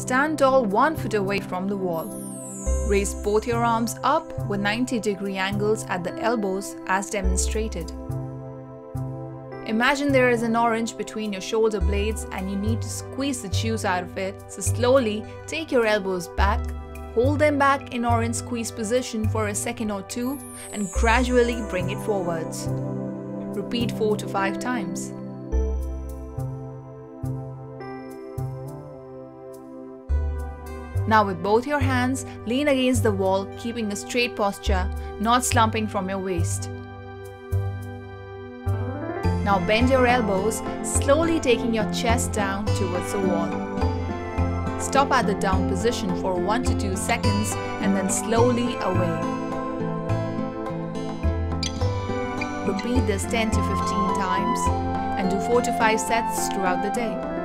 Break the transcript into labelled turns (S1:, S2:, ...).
S1: Stand tall 1 foot away from the wall. Raise both your arms up with 90 degree angles at the elbows as demonstrated. Imagine there is an orange between your shoulder blades and you need to squeeze the juice out of it, so slowly take your elbows back, hold them back in orange squeeze position for a second or two and gradually bring it forwards. Repeat 4 to 5 times. Now with both your hands, lean against the wall, keeping a straight posture, not slumping from your waist. Now bend your elbows, slowly taking your chest down towards the wall. Stop at the down position for 1 to 2 seconds and then slowly away. Repeat this 10 to 15 times and do 4 to 5 sets throughout the day.